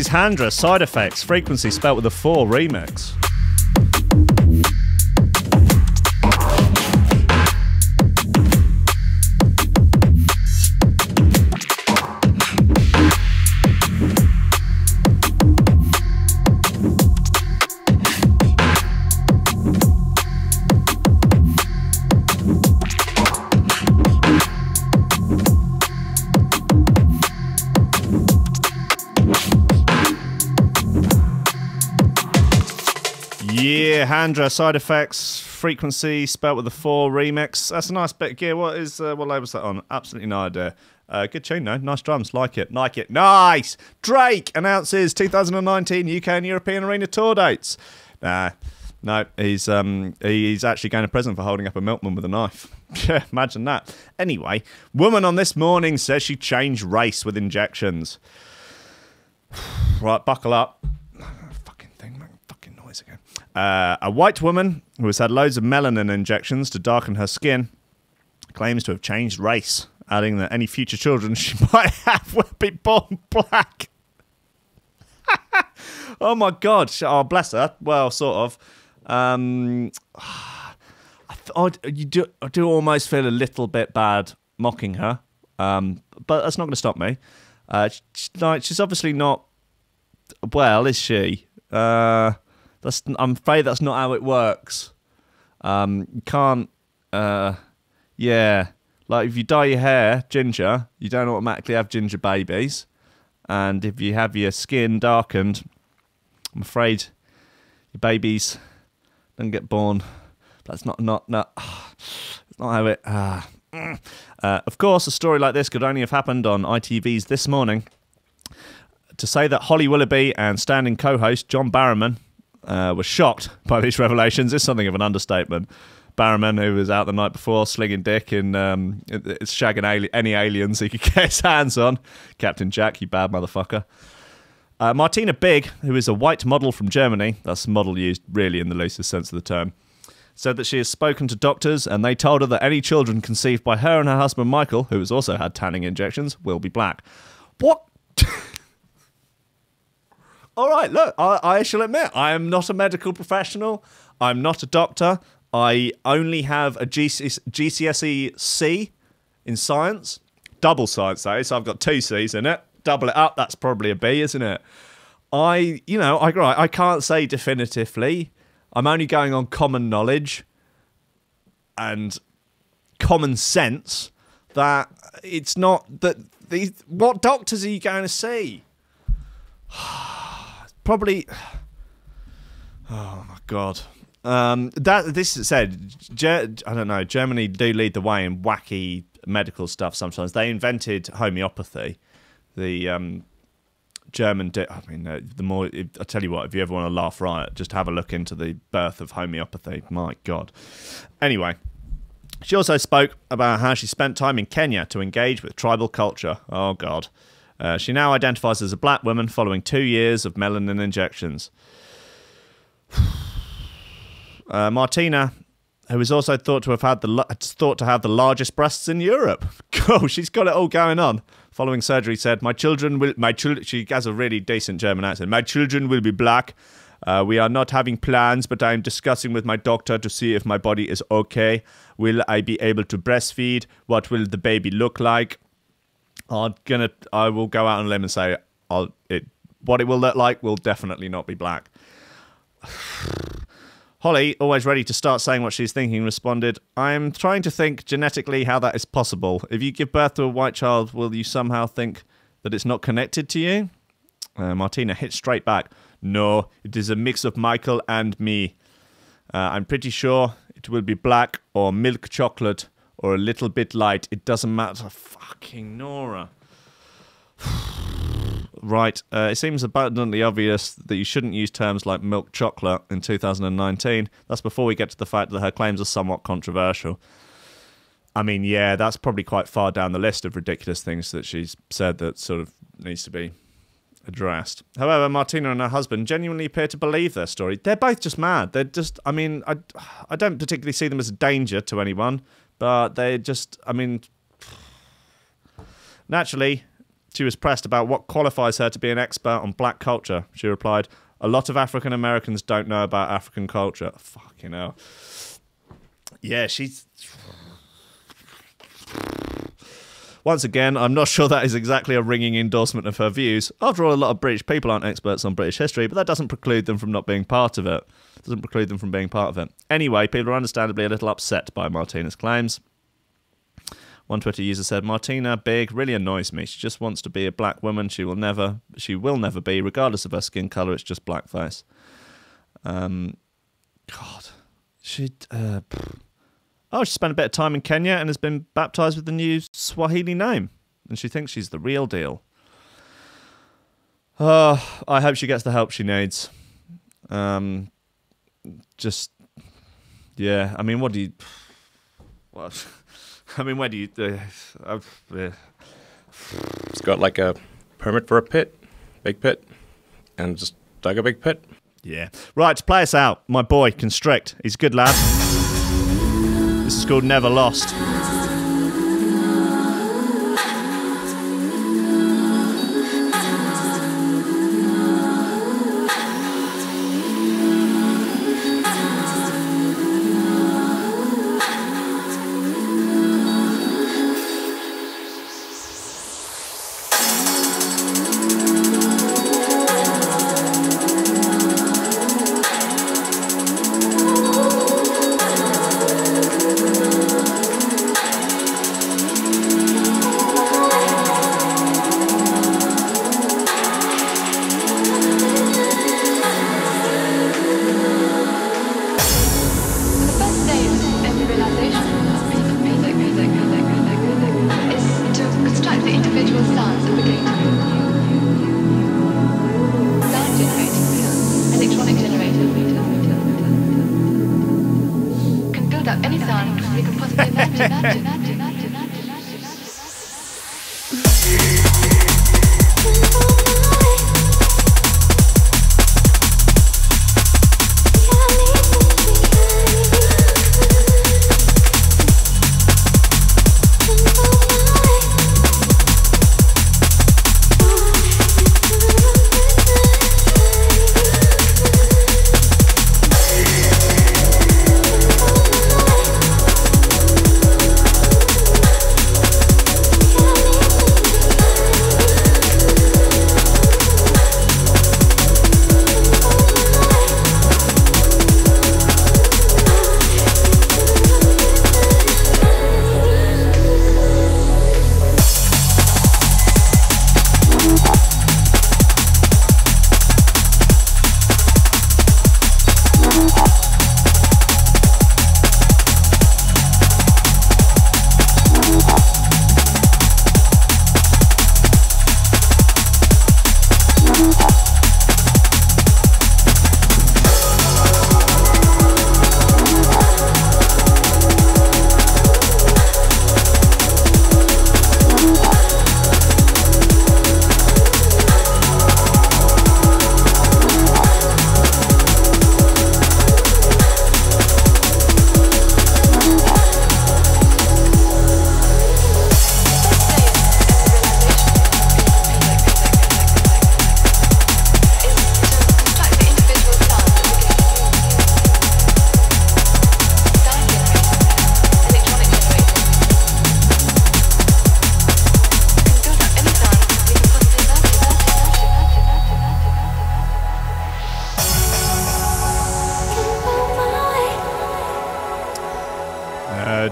Is Handra, Side Effects, Frequency, spelt with a 4, remix. Yeah, Handra side effects frequency spelt with a four remix. That's a nice bit of gear. What is uh, what label's that on? Absolutely no idea. Uh, good tune though. Nice drums. Like it. Like it. Nice. Drake announces 2019 UK and European arena tour dates. Nah, no, he's um he's actually going to prison for holding up a milkman with a knife. *laughs* Yeah, imagine that. Anyway, woman on this morning says she changed race with injections. *sighs* right, buckle up. Fucking thing, man. Fucking noise again. Uh, a white woman who has had loads of melanin injections to darken her skin claims to have changed race, adding that any future children *laughs* she might have will be born black. *laughs* oh my god! Oh, bless her. Well, sort of. Um, *sighs* I, I, you do, I do almost feel a little bit bad mocking her, um, but that's not going to stop me. Uh, she, like, she's obviously not well, is she? Uh, that's I'm afraid that's not how it works. Um, you can't. Uh, yeah, like if you dye your hair ginger, you don't automatically have ginger babies, and if you have your skin darkened, I'm afraid your babies don't get born. That's not not not. *sighs* It's not how it. *sighs* Uh, uh, of course, a story like this could only have happened on ITV's This Morning. To say that Holly Willoughby and standing co-host John Barrowman uh, were shocked *laughs* by these revelations It's something of an understatement. Barrowman, who was out the night before slinging dick and um, shagging ali- any aliens he could *laughs* get his hands on, Captain Jack, you bad motherfucker. Uh, Martina Big, who is a white model from Germany, that's model used really in the loosest sense of the term, said that she has spoken to doctors and they told her that any children conceived by her and her husband Michael, who has also had tanning injections, will be black. What? *laughs* All right, look, I, I shall admit, I am not a medical professional. I'm not a doctor. I only have a GC- GCSE C in science, double science, is. So I've got two C's in it. Double it up, that's probably a B, isn't it? I, you know, I right, I can't say definitively. I'm only going on common knowledge and common sense that it's not that these. What doctors are you going to see? *sighs* Probably. *sighs* Oh my god. Um, that this said, Ge- I don't know. Germany do lead the way in wacky medical stuff. Sometimes they invented homeopathy. The um, German. Di- I mean, uh, the more I tell you what, if you ever want to laugh riot, just have a look into the birth of homeopathy. My God. Anyway, she also spoke about how she spent time in Kenya to engage with tribal culture. Oh God. Uh, she now identifies as a black woman following two years of melanin injections. *sighs* Uh, Martina, who is also thought to have had the thought to have the largest breasts in Europe. *laughs* Oh, she's got it all going on. Following surgery, said, "My children will. My children." She has a really decent German accent. My children will be black. Uh, we are not having plans, but I am discussing with my doctor to see if my body is okay. Will I be able to breastfeed? What will the baby look like? I'm gonna. I will go out on a limb and say, I'll. It. What it will look like will definitely not be black. *sighs* Holly, always ready to start saying what she's thinking, responded, I'm trying to think genetically how that is possible. If you give birth to a white child, will you somehow think that it's not connected to you? Uh, Martina hit straight back. No, it is a mix of Michael and me. Uh, I'm pretty sure it will be black or milk chocolate or a little bit light. It doesn't matter. Fucking Nora. *sighs* Right. Uh, it seems abundantly obvious that you shouldn't use terms like milk chocolate in 2019. That's before we get to the fact that her claims are somewhat controversial. I mean, yeah, that's probably quite far down the list of ridiculous things that she's said that sort of needs to be addressed. However, Martina and her husband genuinely appear to believe their story. They're both just mad. They're just, I mean, I, I don't particularly see them as a danger to anyone, but they just, I mean, naturally, she was pressed about what qualifies her to be an expert on black culture. She replied, A lot of African Americans don't know about African culture. Fucking hell. Yeah, she's. Once again, I'm not *laughs* sure that is exactly a ringing endorsement of her views. After all, a lot of British people aren't experts on British history, but that doesn't preclude them from not being part of it. Doesn't preclude them from being part of it. Anyway, people are understandably a little upset by Martina's claims. One Twitter user said, Martina Big really annoys me. She just wants to be a black woman. She will never she will never be, regardless of her skin colour, it's just blackface. Um God, she. Uh, oh, she spent a bit of time in Kenya and has been baptized with the new Swahili name, and she thinks she's the real deal. Oh, I hope she gets the help she needs. Um, just, yeah. I mean, what do you? What? *laughs* I mean, where do you? Uh, I've, uh, It's got like a permit for a pit, big pit, and just dug a big pit. Yeah. Right, to play us out, my boy, Constrict. He's a good lad. This is called Never Lost.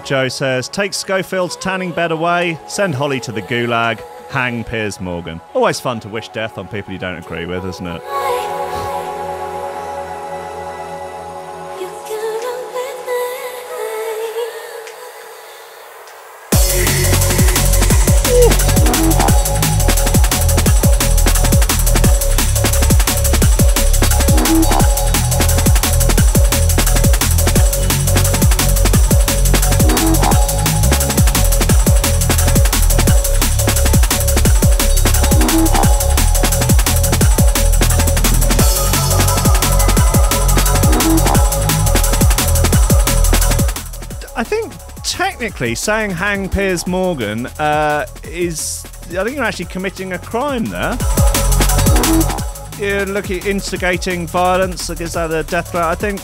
Joe says, take Schofield's tanning bed away, send Holly to the gulag, hang Piers Morgan. Always fun to wish death on people you don't agree with, isn't it? Saying hang Piers Morgan uh, is. I think you're actually committing a crime there. You're looking instigating violence against other death threat. I think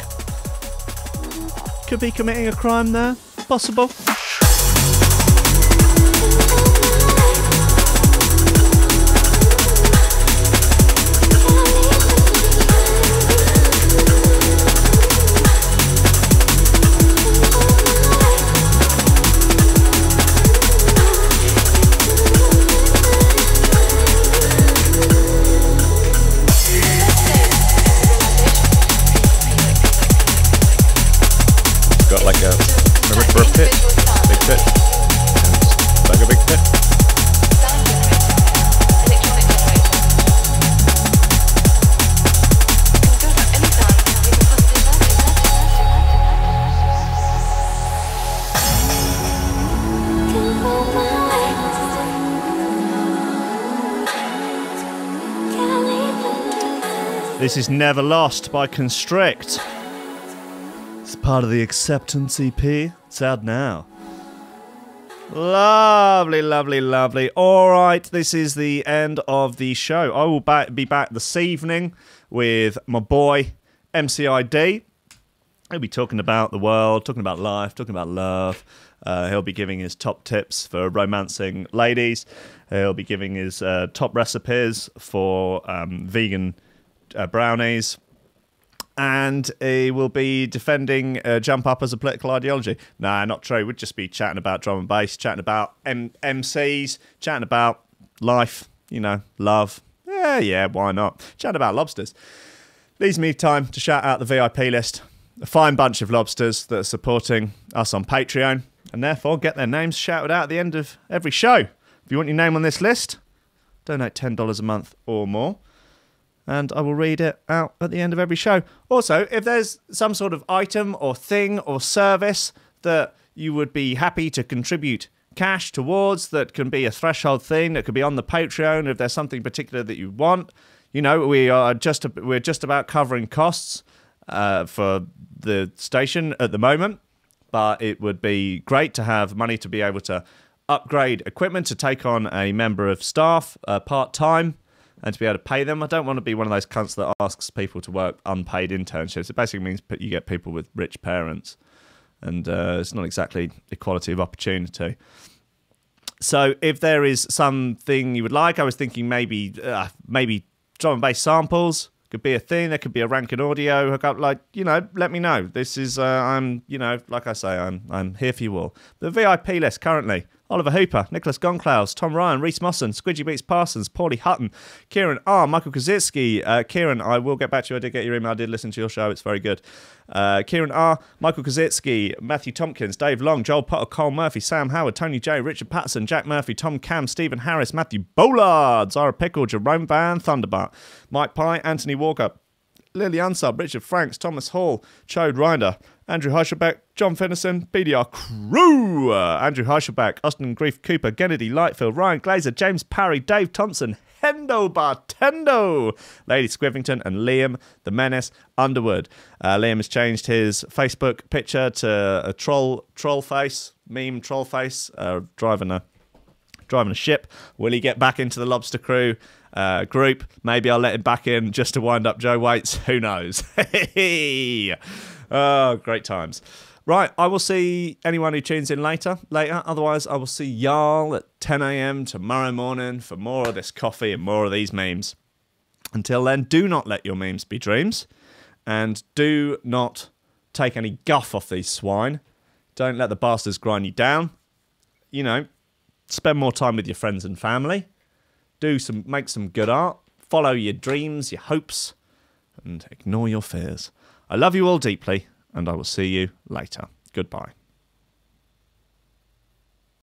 could be committing a crime there. Possible. This is Never Lost by Constrict. It's part of the Acceptance EP. It's out now. Lovely, lovely, lovely. All right, this is the end of the show. I will ba- be back this evening with my boy MCID. He'll be talking about the world, talking about life, talking about love. Uh, he'll be giving his top tips for romancing ladies. He'll be giving his uh, top recipes for um, vegan uh, brownies. And he will be defending uh, Jump Up as a political ideology. Nah, not true. We'd just be chatting about drum and bass, chatting about M- MCs, chatting about life, you know, love. Yeah, yeah, why not? Chatting about lobsters. Leaves me time to shout out the VIP list. A fine bunch of lobsters that are supporting us on Patreon and therefore get their names shouted out at the end of every show. If you want your name on this list, donate $10 a month or more and I will read it out at the end of every show. Also, if there's some sort of item or thing or service that you would be happy to contribute cash towards, that can be a threshold thing, that could be on the Patreon, if there's something particular that you want, you know, we are just we're just about covering costs uh, for the station at the moment, but it would be great to have money to be able to upgrade equipment to take on a member of staff uh, part time and to be able to pay them. I don't want to be one of those cunts that asks people to work unpaid internships. It basically means you get people with rich parents, and uh, it's not exactly equality of opportunity. So, if there is something you would like, I was thinking maybe uh, maybe drum and bass samples could be a thing. There could be a Rankin audio hookup. Like you know, let me know. This is uh, I'm you know like I say I'm I'm here for you all. The VIP list currently Oliver Hooper, Nicholas Goncalves, Tom Ryan, Reece Mosson, Squidgy Beats Parsons, Pauly Hutton, Ciarán R, Michael Kazitsky. Uh, Ciarán, I will get back to you. I did get your email. I did listen to your show. It's very good. Uh, Ciarán R, Michael Kazitsky, Matthew Tomkins, Dave Long, Joel Potter, Colm Murphy, Sam Howard, Tony J, Richard Patson, Jack Murphy, Tom Camm, Stephen Harris, Matthieu Boulard, Zara Pickle, Jerome Van Thunderbutt, Mike Pie, Anthony Walker, Lily Unsub, Richard Franks, Thomas Hall, Chode Ryder, Andrew Heichelbech, John Finison, BDR Crew, uh, Andrew Heichelbech, Austin Grief Coupar, Kennedy Lightfield, Ryan Glaser, James Parry, Dave Thompson, Hendo Bartendo, Lady Squivington, and Liam the Menace Underwood. Uh, Liam has changed his Facebook picture to a troll troll face, meme troll face, uh, driving a driving a ship. Will he get back into the Lobster Crew uh, group? Maybe I'll let him back in just to wind up Joe Waits. *laughs* Who knows? *laughs* oh, great times. Right, I will see anyone who tunes in later. Later, otherwise, I will see y'all at 10 a.m. tomorrow morning for more of this coffee and more of these memes. Until then, do not let your memes be dreams, and do not take any guff off these swine. Don't let the bastards grind you down. You know, spend more time with your friends and family. Do some, make some good art. Follow your dreams, your hopes, and ignore your fears. I love you all deeply, and I will see you later. Goodbye.